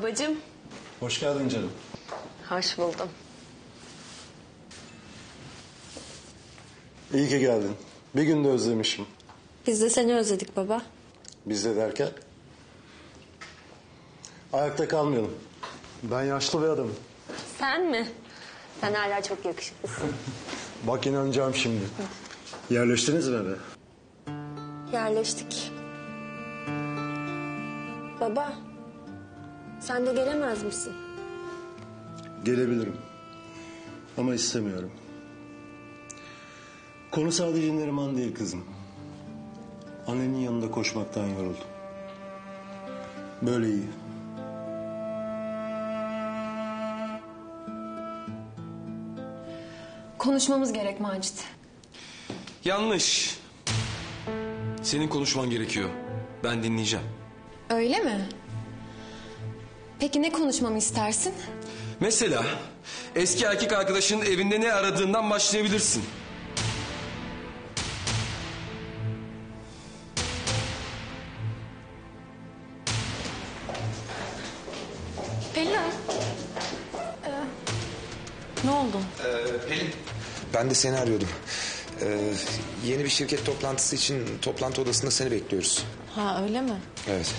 Babacığım. hoş geldin canım. Hoş buldum. İyi ki geldin. Bir gün de özlemişim. Biz de seni özledik baba. Biz de derken? Ayakta kalmayalım. Ben yaşlı bir adamım. Sen mi? Sen hala çok yakışıklısın. Bak inanacağım şimdi. Yerleştiniz mi eve? Yerleştik. Baba, sen de gelemez misin? Gelebilirim. Ama istemiyorum. Konu sadece Neriman değil kızım. Annenin yanında koşmaktan yoruldum. Böyle iyi. Konuşmamız gerek Macit. Yanlış. Senin konuşman gerekiyor. Ben dinleyeceğim. Öyle mi? Peki ne konuşmamı istersin? Mesela eski erkek arkadaşının evinde ne aradığından başlayabilirsin. Pelin. ne oldu? Pelin. Ben de seni arıyordum. Ee, yeni bir şirket toplantısı için toplantı odasında seni bekliyoruz. Ha öyle mi? Evet.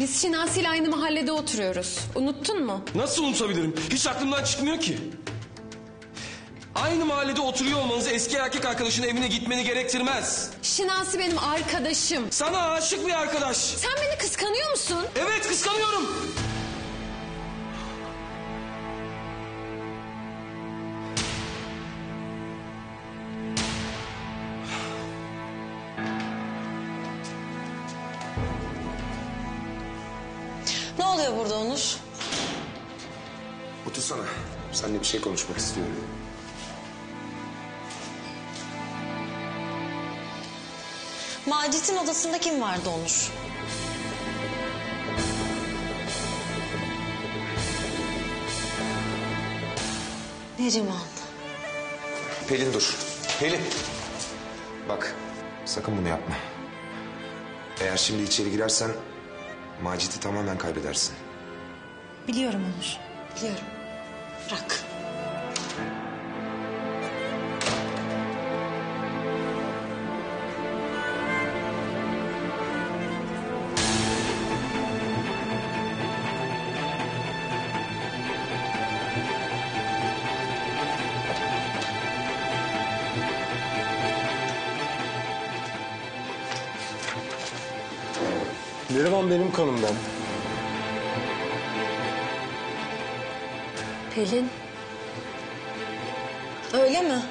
Biz Şinasi ile aynı mahallede oturuyoruz. Unuttun mu? Nasıl unutabilirim? Hiç aklımdan çıkmıyor ki. Aynı mahallede oturuyor olmanız eski erkek arkadaşının evine gitmeni gerektirmez. Şinasi benim arkadaşım. Sana aşık bir arkadaş. Sen beni kıskanıyor musun? Evet kıskanıyorum. Seninle bir şey konuşmak istiyorum. Macit'in odasında kim vardı Onur? Neriman. Pelin dur. Pelin. Bak sakın bunu yapma. Eğer şimdi içeri girersen Macit'i tamamen kaybedersin. Biliyorum Onur. Biliyorum. Bırak. Neriman benim kanımdan. Pelin, Öyle mi?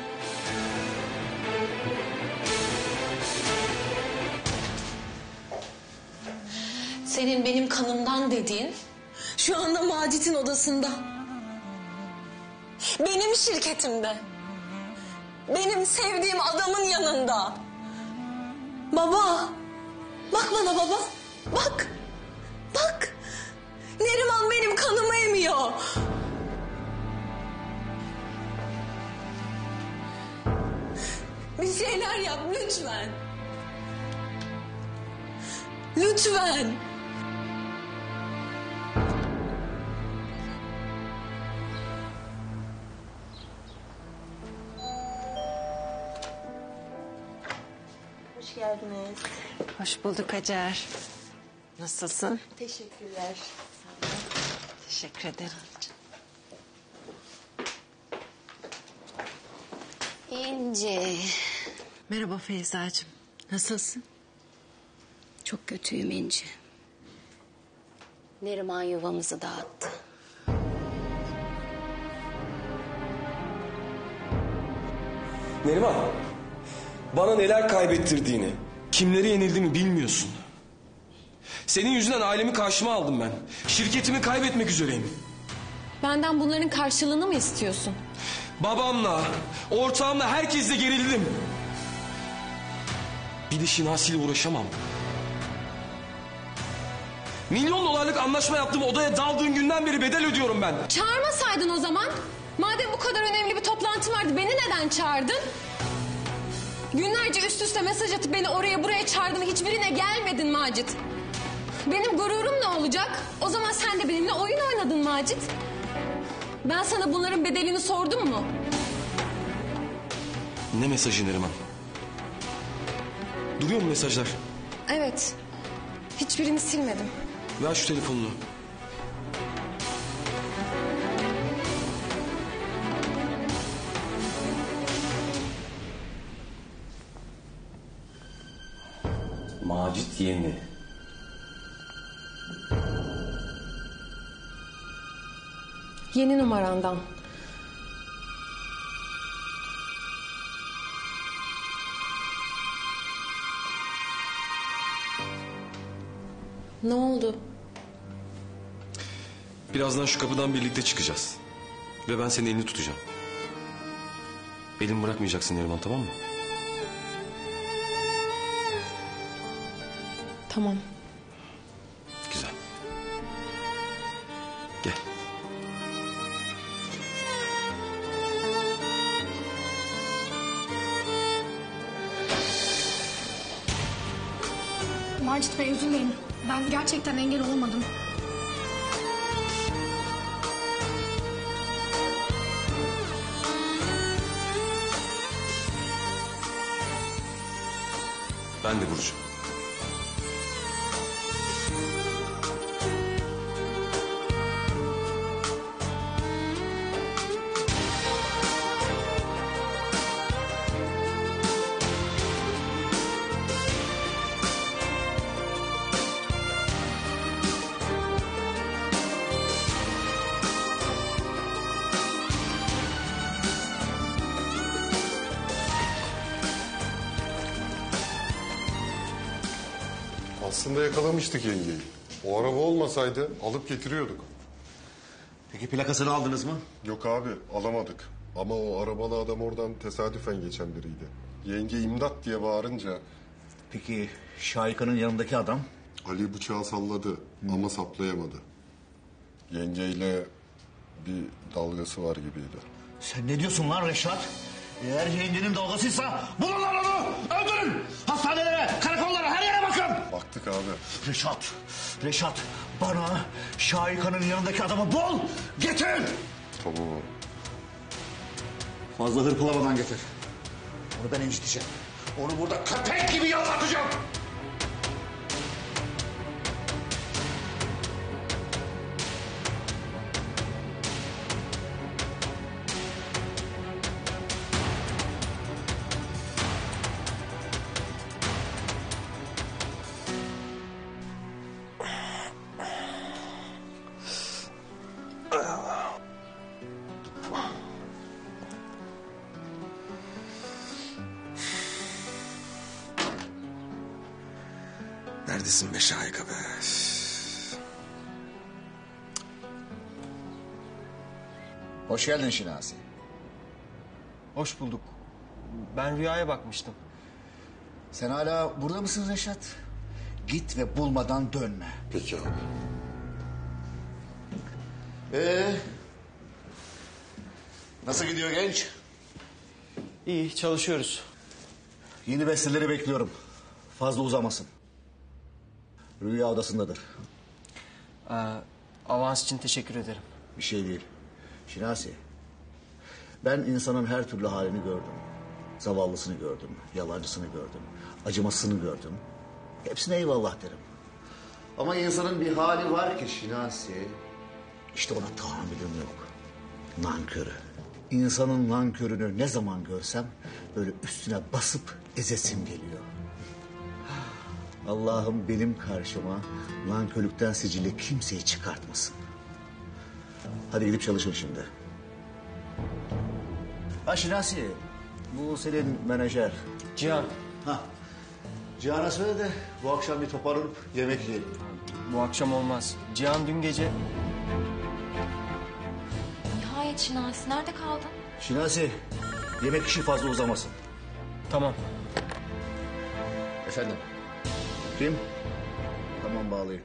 Senin benim kanımdan dediğin şu anda Macit'in odasında. Benim şirketimde. Benim sevdiğim adamın yanında. Baba. Bak bana baba. Bak. Şeyler yap lütfen. Lütfen. hoş geldiniz. Hoş bulduk Hacer. Nasılsın? Teşekkürler. Teşekkür ederim. İnci. Merhaba Feyza'cığım. Nasılsın? Çok kötüyüm İnci. Neriman yuvamızı dağıttı. Neriman, bana neler kaybettirdiğini, kimleri yenildiğimi bilmiyorsun. Senin yüzünden ailemi karşıma aldım ben. Şirketimi kaybetmek üzereyim. Benden bunların karşılığını mı istiyorsun? Babamla, ortağımla herkesle gerildim. Bir de Şinasi'yle uğraşamam. Milyon dolarlık anlaşma yaptığım odaya daldığın günden beri bedel ödüyorum ben. Çağırmasaydın o zaman. Madem bu kadar önemli bir toplantı vardı beni neden çağırdın? Günlerce üst üste mesaj atıp beni oraya buraya çağırdın hiçbirine gelmedin Macit. Benim gururum ne olacak? O zaman sen de benimle oyun oynadın Macit. Ben sana bunların bedelini sordum mu? Ne mesajı Neriman? Duruyor mu mesajlar? Evet. Hiçbirini silmedim. Ver şu telefonunu. Macit Yeni. Yeni numarandan. Ne oldu? Birazdan şu kapıdan birlikte çıkacağız. Ve ben senin elini tutacağım. Elimi bırakmayacaksın Neriman tamam mı? Tamam. Ben gerçekten engel olamadım. Ben de Burcu. Aslında yakalamıştık yengeyi. O araba olmasaydı alıp getiriyorduk. Peki plakasını aldınız mı? Yok abi alamadık. Ama o arabalı adam oradan tesadüfen geçen biriydi. Yenge imdat diye bağırınca Peki Şahika'nın yanındaki adam? Ali bıçağı salladı ama saplayamadı. Yengeyle bir dalgası var gibiydi. Sen ne diyorsun lan Reşat? Eğer yengenin dalgasıysa bulun lan onu! Öldürün! Hastanelere, karakollara her yere bakın! Baktık abi. Reşat, Reşat bana Şahika'nın yanındaki adamı bul! Getir! Tamam abi. Fazla hırpalamadan getir. Onu ben inciteceğim. Onu burada köpek gibi yalatacağım. Neredesin be Şahika be? Hoş geldin Şinasi. Hoş bulduk. Ben rüyaya bakmıştım. Sen hala burada mısın Reşat? Git ve bulmadan dönme. Peki abi. Ee, nasıl gidiyor genç? İyi çalışıyoruz. Yeni besteleri bekliyorum. Fazla uzamasın. Rüya odasındadır. Aa, avans için teşekkür ederim. Bir şey değil. Şinasi. Ben insanın her türlü halini gördüm. Zavallısını gördüm, yalancısını gördüm, acımasını gördüm. Hepsine eyvallah derim. Ama insanın bir hali var ki Şinasi. İşte ona tahammülüm yok. Nankörü. İnsanın nankörünü ne zaman görsem böyle üstüne basıp ezesim geliyor. Allah'ım benim karşıma nankörlükten sicili kimseyi çıkartmasın. Hadi gidip çalışın şimdi. Ha Şinasi, bu senin menajer. Cihan, Ha. Cihan'a söyle de bu akşam bir toparlanıp yemek yiyelim. bu akşam olmaz. Cihan dün gece... Nihayet Şinasi nerede kaldın? Şinasi, yemek işi fazla uzamasın. Tamam. Efendim? Tutayım. Tamam bağlayın.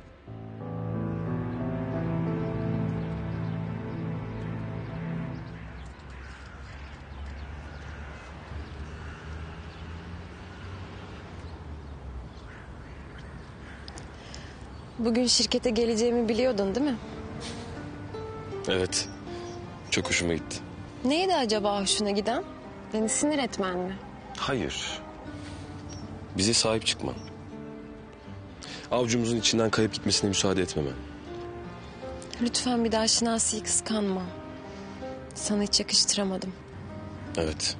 Bugün şirkete geleceğimi biliyordun değil mi? Evet. Çok hoşuma gitti. Neydi acaba hoşuna giden? Beni sinir etmen mi? Hayır. Bize sahip çıkman. Avcumuzun içinden kayıp gitmesine müsaade etmemen. Lütfen bir daha Şinasi'yi kıskanma. Sana hiç yakıştıramadım. Evet.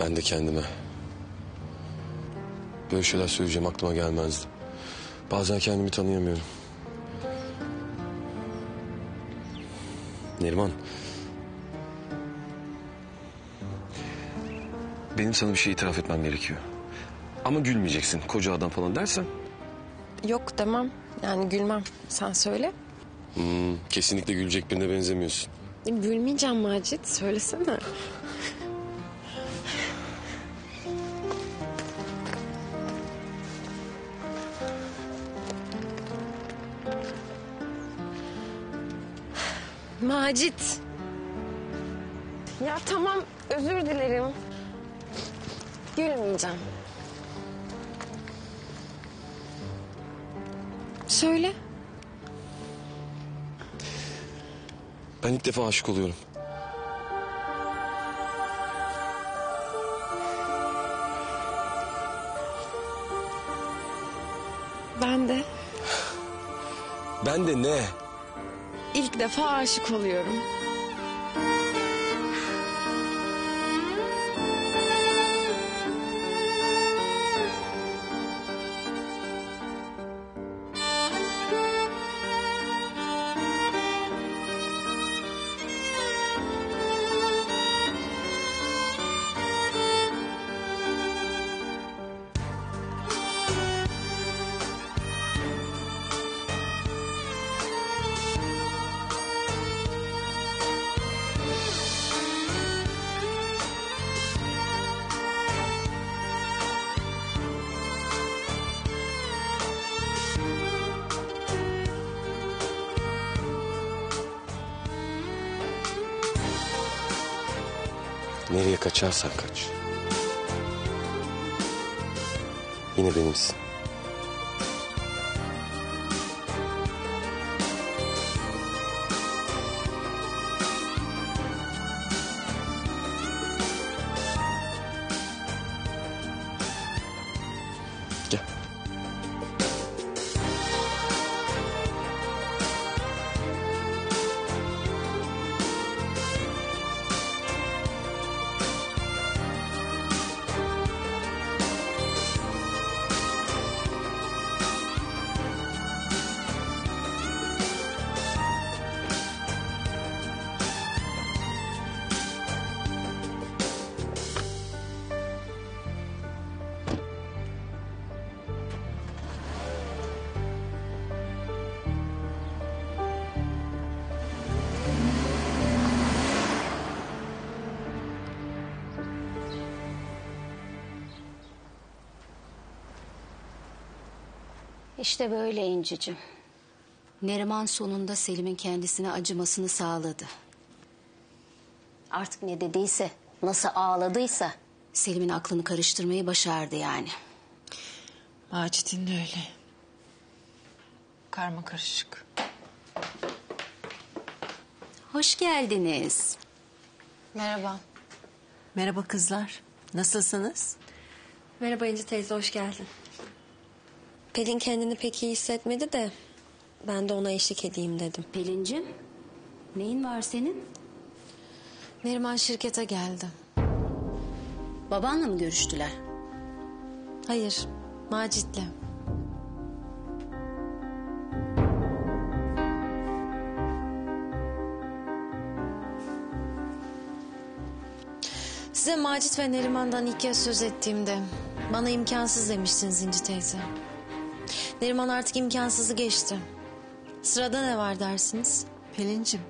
Ben de kendime. Böyle şeyler söyleyeceğim aklıma gelmezdi. Bazen kendimi tanıyamıyorum. Neriman. Benim sana bir şey itiraf etmem gerekiyor. Ama gülmeyeceksin koca adam falan dersen. Yok demem. Yani gülmem. Sen söyle. Hmm, kesinlikle gülecek birine benzemiyorsun. Gülmeyeceğim Macit. Söylesene. Macit. Ya tamam özür dilerim. Gülmeyeceğim. Söyle. Ben ilk defa aşık oluyorum. Ben de Ben de ne? ilk defa aşık oluyorum. Nereye kaçarsan kaç. Yine benimsin. İşte böyle İncicim. Neriman sonunda Selim'in kendisine acımasını sağladı. Artık ne dediyse, nasıl ağladıysa Selim'in aklını karıştırmayı başardı yani. Macit'in de öyle. Karma karışık. Hoş geldiniz. Merhaba. Merhaba kızlar. Nasılsınız? Merhaba İnci teyze hoş geldin. Pelin kendini pek iyi hissetmedi de ben de ona eşlik edeyim dedim. Pelin'cim, neyin var senin? Neriman şirkete geldi. Babanla mı görüştüler? Hayır, Macit'le. Size Macit ve Neriman'dan ilk kez söz ettiğimde bana imkansız demiştiniz İnci teyze. Neriman artık imkansızı geçti. Sırada ne var dersiniz? Pelincim,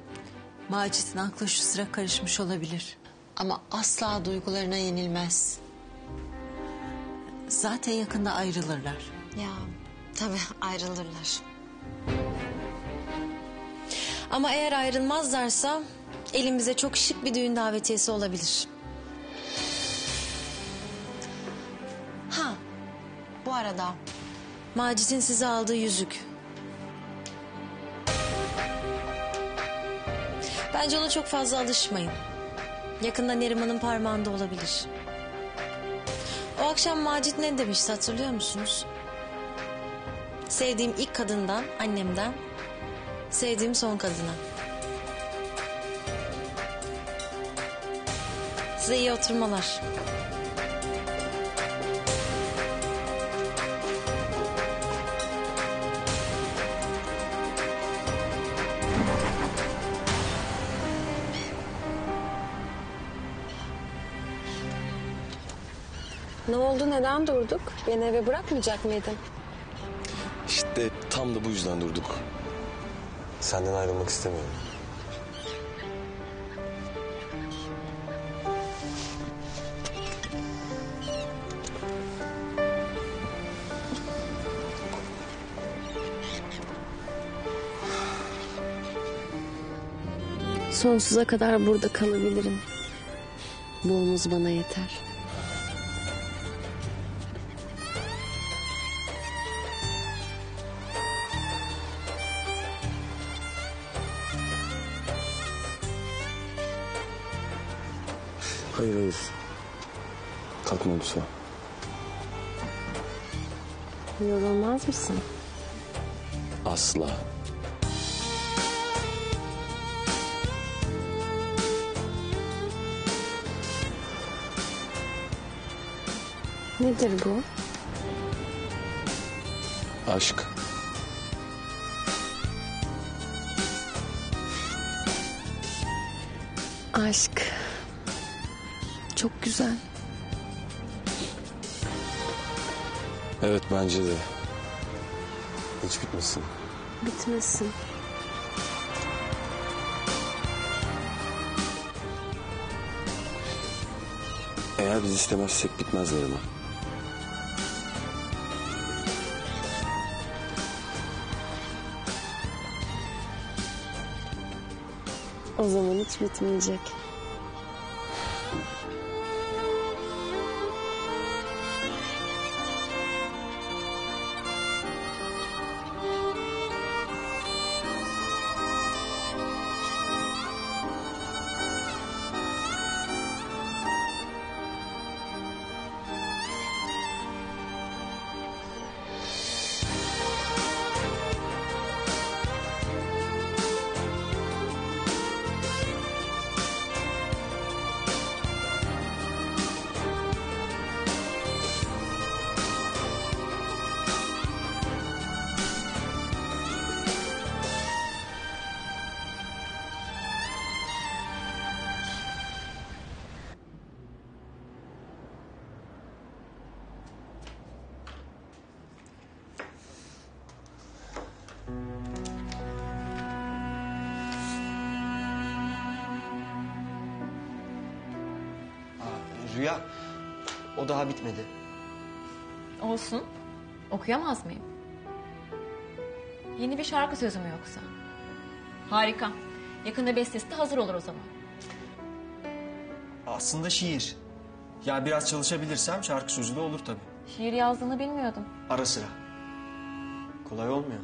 Macit'in aklı şu sıra karışmış olabilir. Ama asla duygularına yenilmez. Zaten yakında ayrılırlar. Ya tabii ayrılırlar. Ama eğer ayrılmazlarsa elimize çok şık bir düğün davetiyesi olabilir. Ha bu arada Macit'in size aldığı yüzük. Bence ona çok fazla alışmayın. Yakında Neriman'ın parmağında olabilir. O akşam Macit ne demişti hatırlıyor musunuz? Sevdiğim ilk kadından, annemden, sevdiğim son kadına. Size iyi oturmalar. Oldu neden durduk? Beni eve bırakmayacak mıydın? İşte tam da bu yüzden durduk. Senden ayrılmak istemiyorum. Sonsuza kadar burada kalabilirim. Bu omuz bana yeter. Lütfen. Yorulmaz mısın? Asla. Nedir bu? Aşk. Aşk. Çok güzel. Evet bence de. Hiç bitmesin. Bitmesin. Eğer biz istemezsek bitmez Neriman. O zaman hiç bitmeyecek. O daha bitmedi. Olsun. Okuyamaz mıyım? Yeni bir şarkı sözü mü yoksa? Harika. Yakında bestesi de hazır olur o zaman. Aslında şiir. Ya biraz çalışabilirsem şarkı sözü de olur tabii. Şiir yazdığını bilmiyordum. Ara sıra. Kolay olmuyor.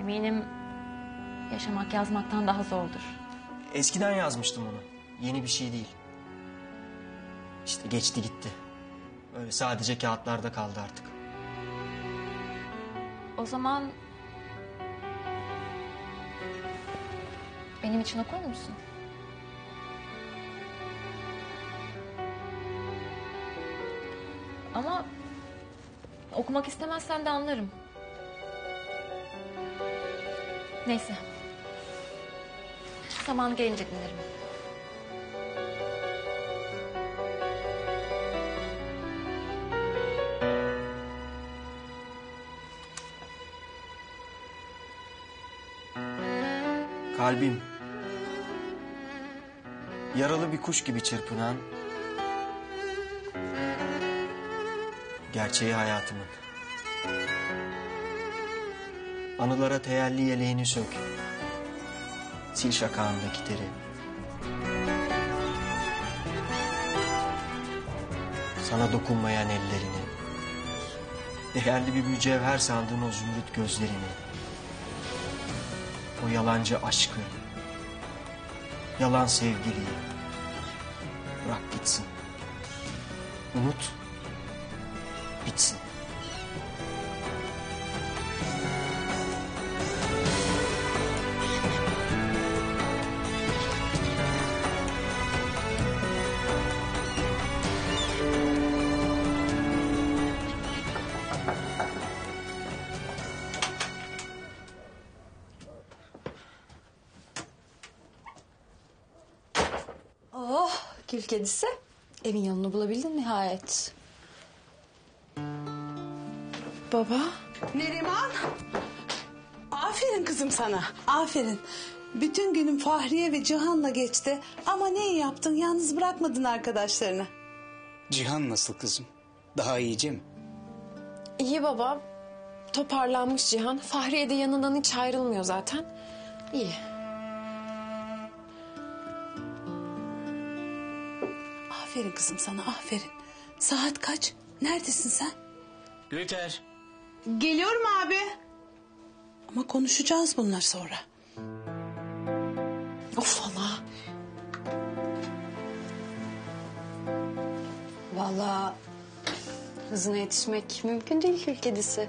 Eminim yaşamak yazmaktan daha zordur. Eskiden yazmıştım onu. Yeni bir şey değil. İşte geçti gitti. Öyle sadece kağıtlarda kaldı artık. O zaman... Benim için okur musun? Ama okumak istemezsen de anlarım. Neyse. Zamanı gelince dinlerim. Kalbim. Yaralı bir kuş gibi çırpınan... Gerçeği hayatımın. Anılara teyelli yeleğini sök. Sil şakağındaki teri. Sana dokunmayan ellerini. Değerli bir mücevher sandığın o zümrüt gözlerini yalancı aşkı, yalan sevgiliyi bırak gitsin. Unut. Kedisi. Evin yolunu bulabildin nihayet. Baba. Neriman. Aferin kızım sana. Aferin. Bütün günüm Fahriye ve Cihan'la geçti. Ama ne iyi yaptın yalnız bırakmadın arkadaşlarını. Cihan nasıl kızım? Daha iyice mi? İyi baba. Toparlanmış Cihan. Fahriye de yanından hiç ayrılmıyor zaten. İyi. Aferin kızım sana aferin. Saat kaç? Neredesin sen? Gülter. Geliyorum abi. Ama konuşacağız bunlar sonra. Of Allah. Vallahi hızına yetişmek mümkün değil kül kedisi.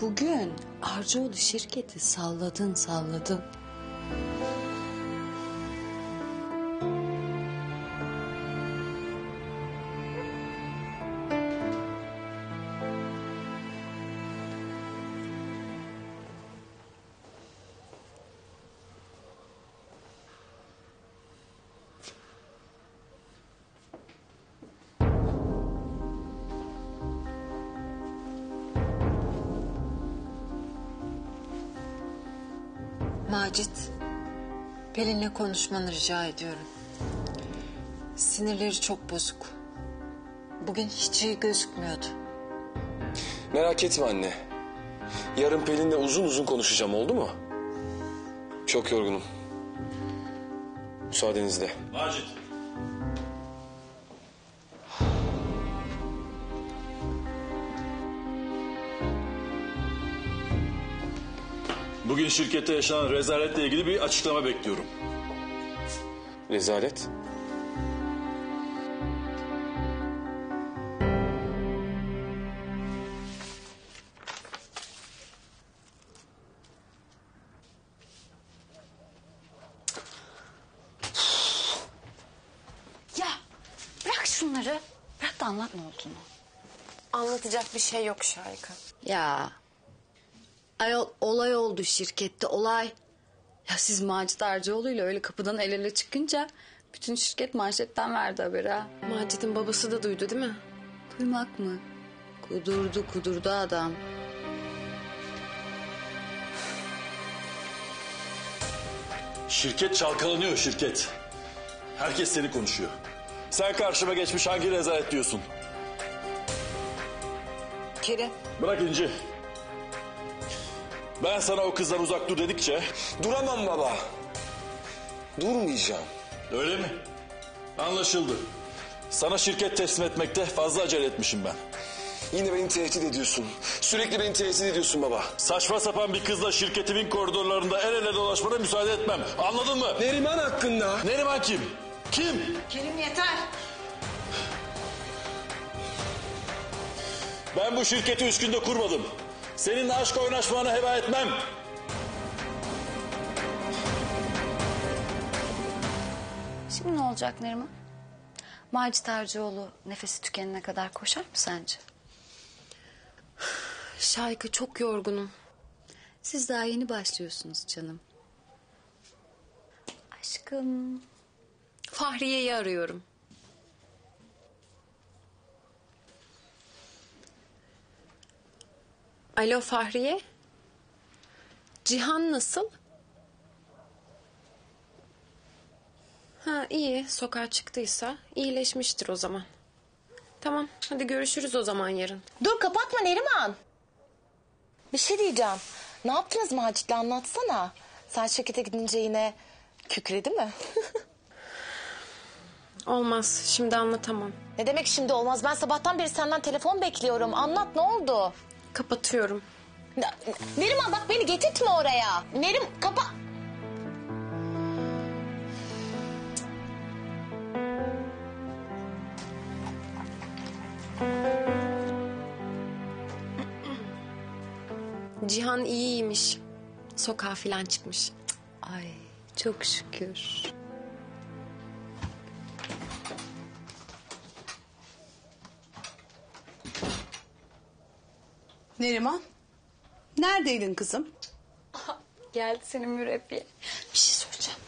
Bugün Arcıoğlu şirketi salladın salladın. Macit, Pelin'le konuşmanı rica ediyorum. Sinirleri çok bozuk. Bugün hiç iyi gözükmüyordu. Merak etme anne. Yarın Pelin'le uzun uzun konuşacağım oldu mu? Çok yorgunum. Müsaadenizle. Macit. Bugün şirkette yaşanan rezaletle ilgili bir açıklama bekliyorum. Rezalet. Ya bırak şunları. Bırak da anlat ne olduğunu. Anlatacak bir şey yok Şarika. Ya ayol olay oldu şirkette olay. Ya siz Macit Arcıoğlu ile öyle kapıdan el ele çıkınca bütün şirket manşetten verdi haberi ha. Macit'in babası da duydu değil mi? Duymak mı? Kudurdu kudurdu adam. Şirket çalkalanıyor şirket. Herkes seni konuşuyor. Sen karşıma geçmiş hangi rezalet diyorsun? Kerem. Bırak İnci. Ben sana o kızdan uzak dur dedikçe... Duramam baba. Durmayacağım. Öyle mi? Anlaşıldı. Sana şirket teslim etmekte fazla acele etmişim ben. Yine beni tehdit ediyorsun. Sürekli beni tehdit ediyorsun baba. Saçma sapan bir kızla şirketimin koridorlarında el ele dolaşmana müsaade etmem. Anladın mı? Neriman hakkında. Neriman kim? Kim? Kerim yeter. Ben bu şirketi üç günde kurmadım. Seninle aşk oynaşmanı heba etmem. Şimdi ne olacak Neriman? Macit Arcıoğlu nefesi tükenene kadar koşar mı sence? Şarika çok yorgunum. Siz daha yeni başlıyorsunuz canım. Aşkım. Fahriye'yi arıyorum. Alo Fahriye. Cihan nasıl? Ha iyi sokağa çıktıysa iyileşmiştir o zaman. Tamam hadi görüşürüz o zaman yarın. Dur kapatma Neriman. Bir şey diyeceğim. Ne yaptınız Macit'le anlatsana. Sen şirkete gidince yine kükredi mi? Olmaz şimdi anlatamam. ne demek şimdi olmaz? Ben sabahtan beri senden telefon bekliyorum. Anlat ne oldu? Kapatıyorum. Neriman bak beni getirtme oraya. Nerim kapa... Cihan iyiymiş. Sokağa filan çıkmış. Ay çok şükür. Neriman, neredeydin kızım? Geldi senin mürebbiye. Bir şey soracağım.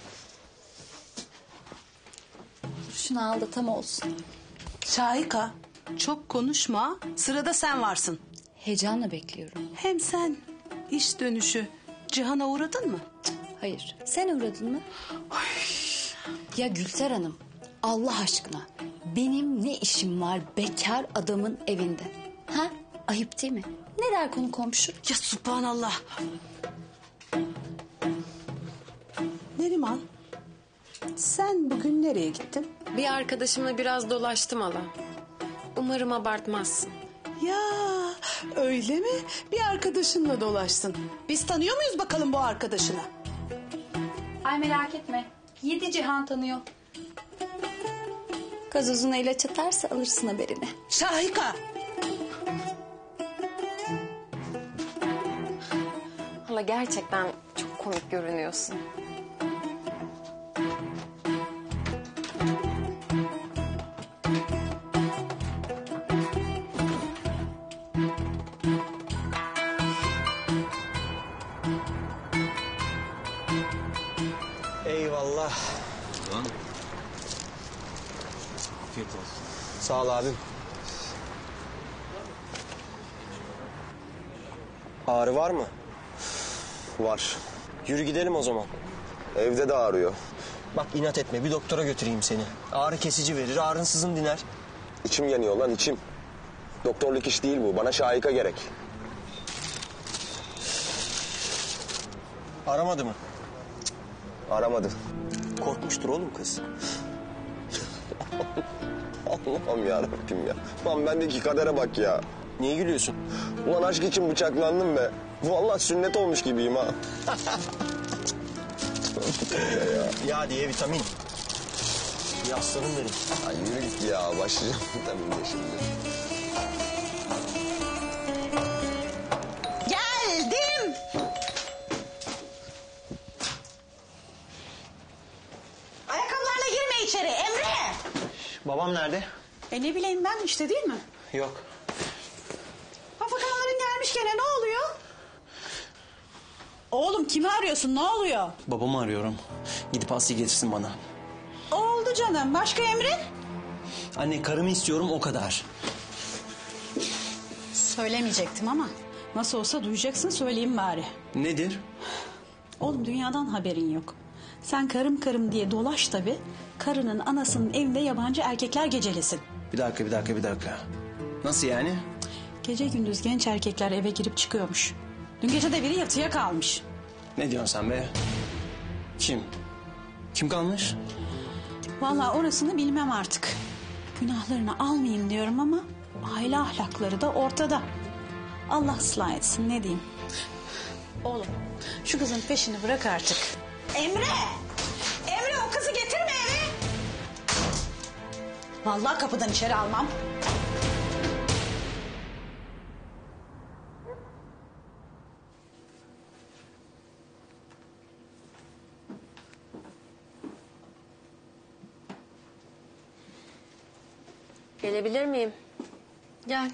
Şunu al da tam olsun. Şahika, çok konuşma. Sırada sen varsın. Heyecanla bekliyorum. Hem sen iş dönüşü Cihan'a uğradın mı? Hayır. Sen uğradın mı? Ya Gülser Hanım Allah aşkına benim ne işim var bekar adamın evinde? Ayıp değil mi? Ne der konu komşu? Ya subhanallah. Neriman, sen bugün nereye gittin? Bir arkadaşımla biraz dolaştım hala. Umarım abartmazsın. Ya öyle mi? Bir arkadaşınla dolaştın. Biz tanıyor muyuz bakalım bu arkadaşını? Ay merak etme. Yedi cihan tanıyor. Gazozuna ilaç atarsa alırsın haberini. Şahika. Hala gerçekten çok komik görünüyorsun. Eyvallah. Afiyet olsun. Sağ ol abim. Ağrı var mı? Var. Yürü gidelim o zaman. Evde de ağrıyor. Bak inat etme bir doktora götüreyim seni. Ağrı kesici verir ağrınsızın diner. İçim yanıyor lan içim. Doktorluk iş değil bu. Bana şahika gerek. Aramadı mı? Aramadı. Korkmuştur oğlum kız. Allah'ım ya Rabbim ya. Lan bendeki kadere bak ya. Niye gülüyorsun? Ulan aşk için bıçaklandım be. Vallahi sünnet olmuş gibiyim ha. Ya diye vitamin. Ya aslanım benim. Ay yürü git ya. Başlayacağım tabii de şimdi. Geldim. Ayakkabılarla girme içeri Emre. Babam nerede? E ne bileyim ben işte değil mi? Yok. Afakanların gelmiş gene ne oluyor? Oğlum kimi arıyorsun ne oluyor? Babamı arıyorum. Gidip Aslı'yı getirsin bana. Oldu canım başka emrin? Anne karımı istiyorum o kadar. Söylemeyecektim ama nasıl olsa duyacaksın söyleyeyim bari. Nedir? Oğlum dünyadan haberin yok. Sen karım karım diye dolaş tabi. Karının anasının evinde yabancı erkekler gecelesin. Bir dakika bir dakika bir dakika. Nasıl yani? Gece gündüz genç erkekler eve girip çıkıyormuş. Dün gece de biri yatıya kalmış. Ne diyorsun sen be? Kim? Kim kalmış? Vallahi orasını bilmem artık. Günahlarını almayayım diyorum ama aile ahlakları da ortada. Allah ıslah etsin ne diyeyim. Oğlum şu kızın peşini bırak artık. Emre! Emre o kızı getirme eve. Vallahi kapıdan içeri almam. Gelebilir miyim? Gel.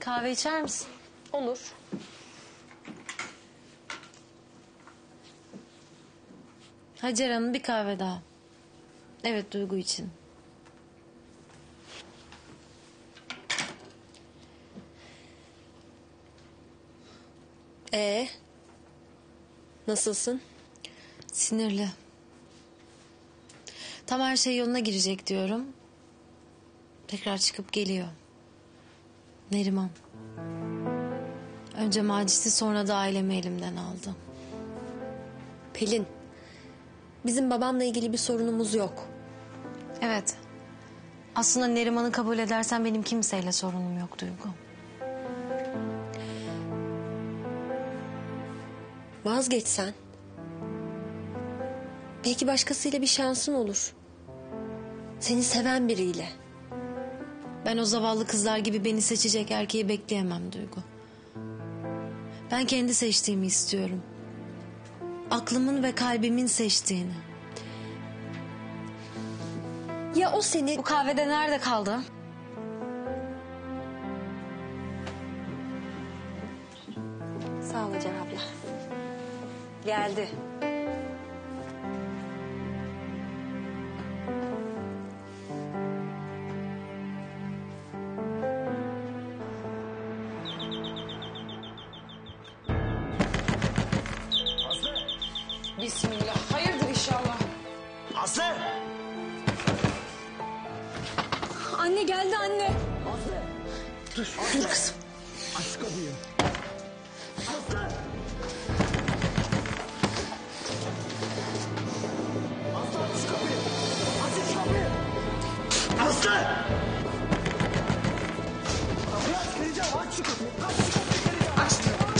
Kahve içer misin? Olur. Hacer Hanım bir kahve daha. Evet Duygu için. Ee, nasılsın? Sinirli. Tam her şey yoluna girecek diyorum. Tekrar çıkıp geliyor. Neriman. Önce Macit'i sonra da ailemi elimden aldı. Pelin, bizim babamla ilgili bir sorunumuz yok. Evet. Aslında Neriman'ı kabul edersen benim kimseyle sorunum yok Duygu. Vazgeçsen. Belki başkasıyla bir şansın olur. Seni seven biriyle. Ben o zavallı kızlar gibi beni seçecek erkeği bekleyemem Duygu. Ben kendi seçtiğimi istiyorum. Aklımın ve kalbimin seçtiğini. Ya o seni bu kahvede nerede kaldı? Sağ ol Hacer abla. Geldi. Bismillah. Hayırdır inşallah. Aslı! Anne geldi anne. Dur, dur kızım. Aç kapıyı. Aslı!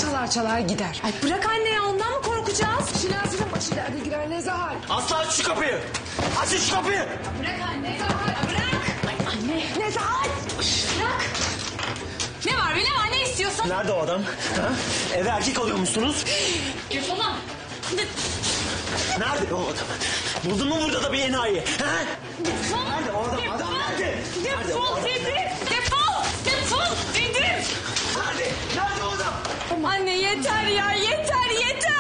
Çalar çalar gider. Ay bırak anne ya ondan mı korkacağız? Şinasi'nin başı derde girer Nezahat. Aslı aç şu kapıyı! Aç şu kapıyı! Bırak anne Nezahat bırak. Ay anne. Nezahat. Bırak. Ne var be ne istiyorsun? Nerede o adam? Ha? Eve erkek alıyormuşsunuz. Defolun. Nerede o adam? Buldun mu burada da bir enayi? Ha? Defol. Nerede o adam? Adam nerede? Defol dedim. Defol. Defol dedim. Nerede? Nerede o adam? Anne yeter ya yeter yeter.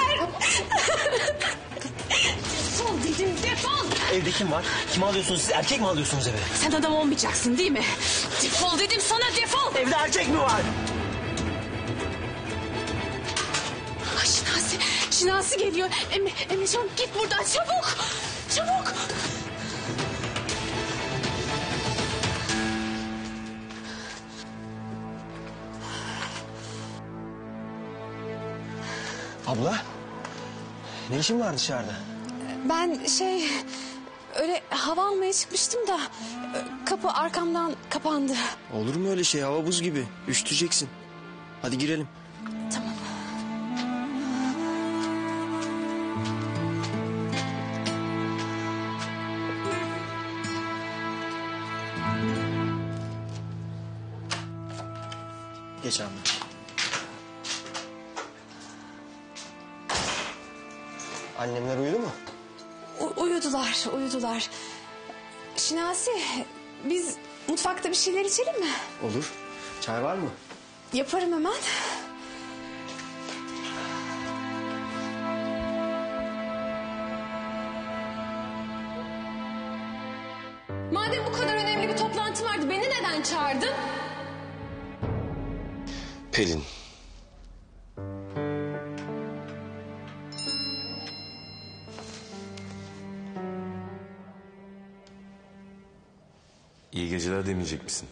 Defol dedim defol. Evde kim var? Kim alıyorsunuz siz? Erkek mi alıyorsunuz eve? Sen adam olmayacaksın değil mi? Defol dedim sana defol. Evde erkek mi var? Ay Şinasi, Şinasi geliyor. Emre, Emrecan git buradan çabuk. Çabuk. Abla. Ne işin var dışarıda? Ben şey öyle hava almaya çıkmıştım da kapı arkamdan kapandı. Olur mu öyle şey? Hava buz gibi. Üşüteceksin. Hadi girelim. Uyudular, uyudular. Şinasi, biz mutfakta bir şeyler içelim mi? Olur. Çay var mı? Yaparım hemen. Madem bu kadar önemli bir toplantı vardı, beni neden çağırdın? Pelin. Geceler demeyecek misin?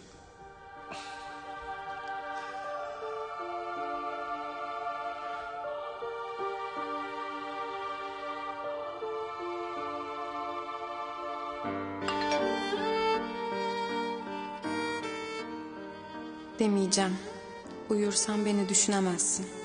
Demeyeceğim. Uyursan beni düşünemezsin.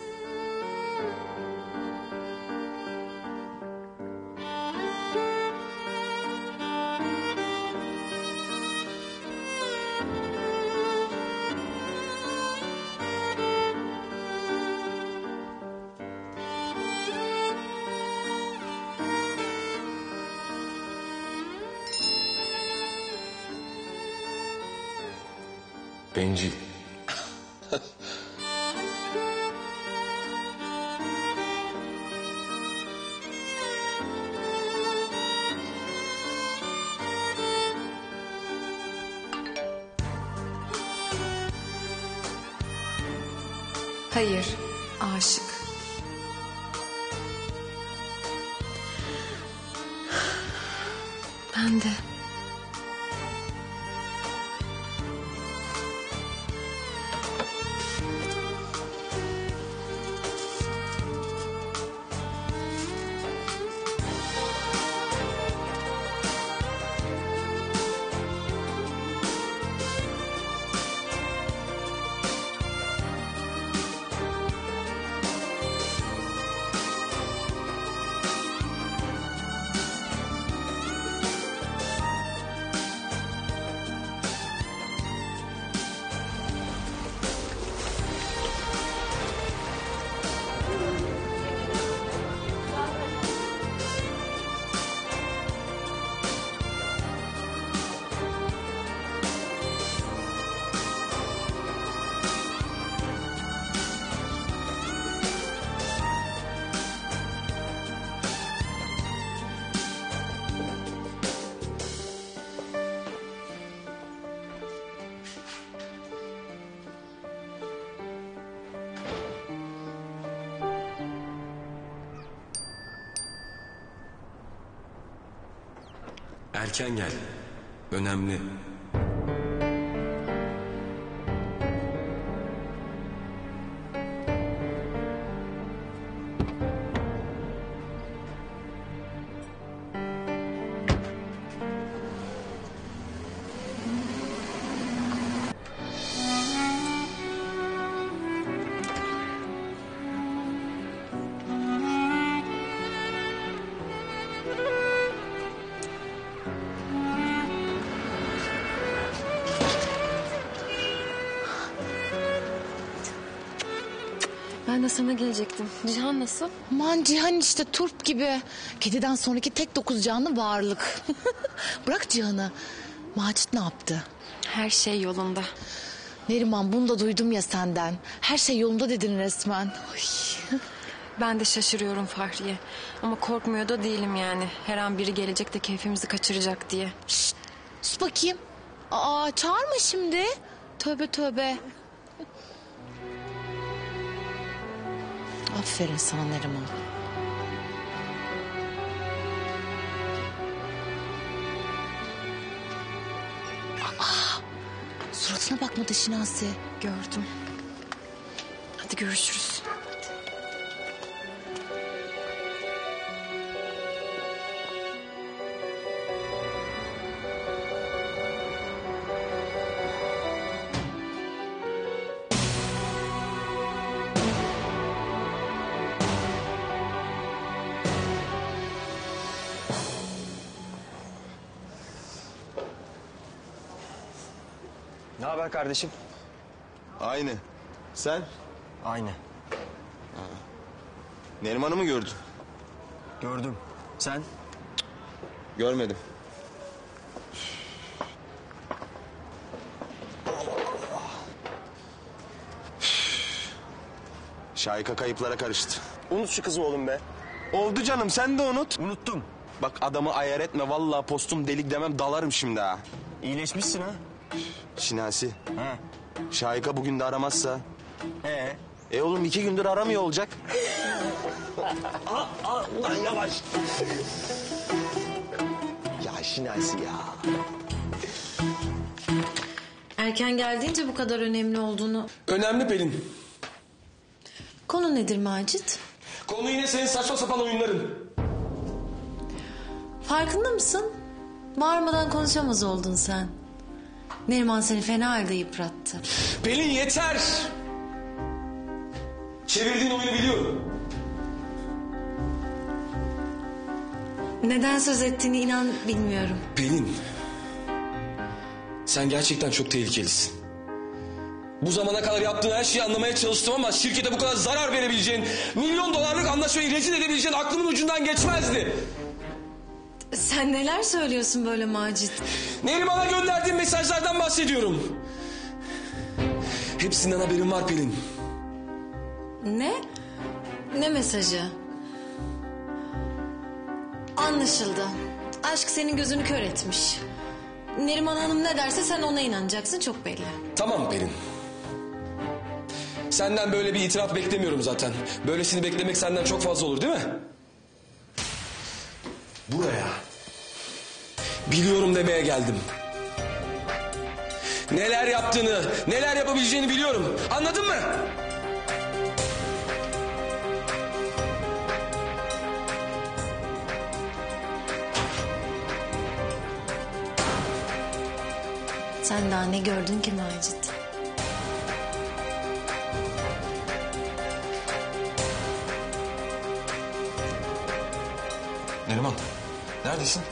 Erken gel. Önemli. Ben de sana gelecektim. Cihan nasıl? Aman Cihan işte turp gibi. Kediden sonraki tek dokuz canlı varlık. Bırak Cihan'ı. Macit ne yaptı? Her şey yolunda. Neriman bunu da duydum ya senden. Her şey yolunda dedin resmen. Ay. Ben de şaşırıyorum Fahriye. Ama korkmuyor da değilim yani. Her an biri gelecek de keyfimizi kaçıracak diye. Şşt, sus bakayım. Aa çağırma şimdi. Tövbe tövbe. Aferin sana Neriman. Aa, suratına bakmadı Şinasi. Gördüm. Hadi görüşürüz. Kardeşim? Aynı. Sen? Aynı. Neriman'ı mı gördün? Gördüm. Sen? Görmedim. Şayka kayıplara karıştı. Unut şu kızı oğlum be. Oldu canım sen de unut. Unuttum. Bak adamı ayar etme vallahi postum delik demem dalarım şimdi ha. İyileşmişsin ha. Şinasi. Ha. Şayka bugün de aramazsa. Ee? E oğlum iki gündür aramıyor olacak. Aa, aa, ulan yavaş. Ya Şinasi ya. Erken geldiğince bu kadar önemli olduğunu... Önemli Pelin. Konu nedir Macit? Konu yine senin saçma sapan oyunların. Farkında mısın? Bağırmadan konuşamaz oldun sen. Neriman seni fena halde yıprattı. Pelin yeter. Çevirdiğin oyunu biliyorum. Neden söz ettiğini inan bilmiyorum. Pelin. Sen gerçekten çok tehlikelisin. Bu zamana kadar yaptığın her şeyi anlamaya çalıştım ama şirkete bu kadar zarar verebileceğin, milyon dolarlık anlaşmayı rezil edebileceğin aklımın ucundan geçmezdi. Sen neler söylüyorsun böyle Macit? Neriman'a gönderdiğim mesajlardan bahsediyorum. Hepsinden haberim var Pelin. Ne? Ne mesajı? Anlaşıldı. Aşk senin gözünü kör etmiş. Neriman Hanım ne derse sen ona inanacaksın çok belli. Tamam Pelin. Senden böyle bir itiraf beklemiyorum zaten. Böylesini beklemek senden çok fazla olur değil mi? Buraya biliyorum demeye geldim. Neler yaptığını, neler yapabileceğini biliyorum. Anladın mı? Sen daha ne gördün ki Macit? Neredesin?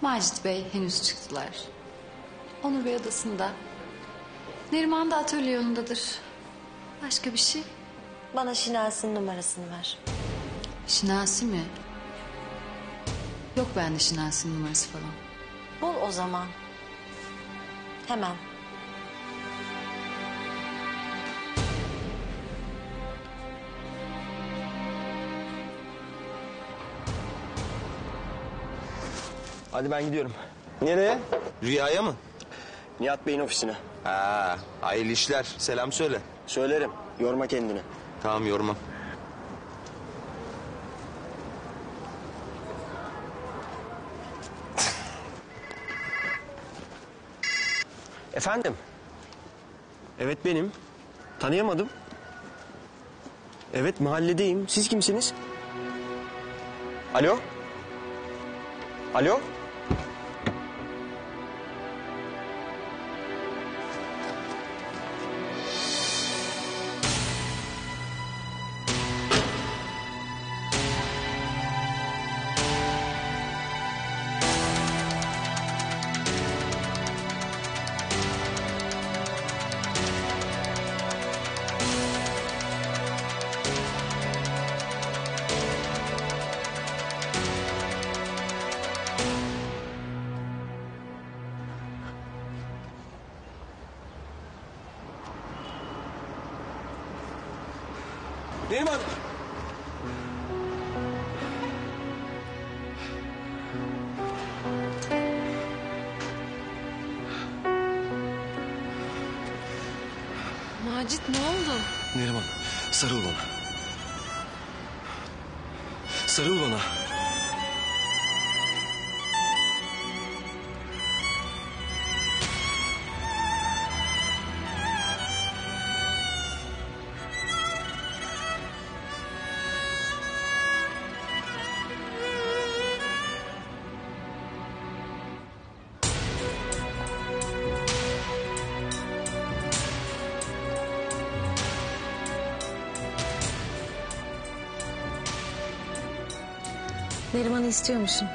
Macit Bey henüz çıktılar. Onur Bey odasında. Neriman da atölye yolundadır. Başka bir şey? Bana Şinasi'nin numarasını ver. Şinasi mi? Yok bende Şinasi'nin numarası falan. Bul o zaman. Hemen. Hadi ben gidiyorum. Nereye? Rüyaya mı? Nihat Bey'in ofisine. Ha, hayırlı işler. Selam söyle. Söylerim. Yorma kendini. Tamam yormam. Efendim? Evet benim. Tanıyamadım. Evet mahalledeyim. Siz kimsiniz? Alo? Alo? Neriman. Macit ne oldu? Neriman sarıl bana. Sarıl bana. Neriman'ı istiyor musun?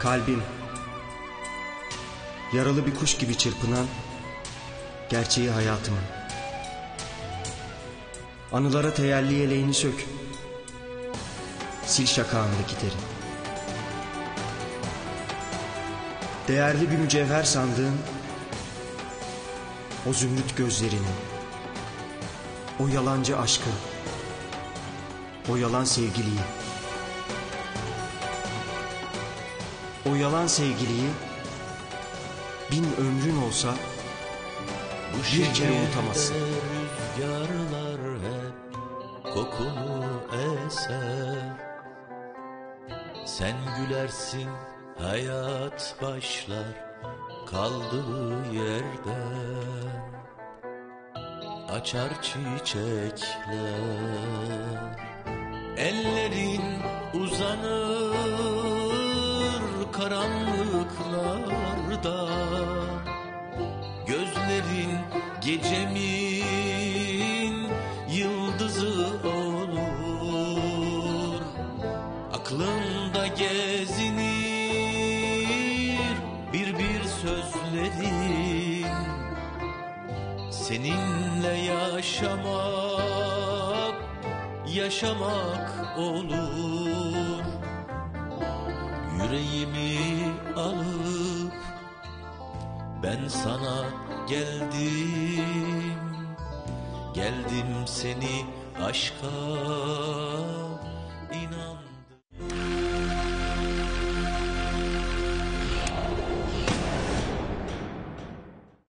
Kalbim yaralı bir kuş gibi çırpınan gerçeği hayatımın. Anılara teyelli yeleğini sök. Sil şakağındaki teri. Değerli bir mücevher sandığın o zümrüt gözlerini, o yalancı aşkı, o yalan sevgiliyi, o yalan sevgiliyi bin ömrün olsa bir kere unutamazsın. Rüzgarlar hep kokunu eser Sen gülersin hayat başlar kaldığı yerden Açar çiçekler. Ellerin uzanır karanlıklarda. Gözlerin gecemin yıldızı olur. Aklında gezinir Seninle yaşamak, yaşamak olur. Yüreğimi alıp ben sana geldim. Geldim seni aşka inan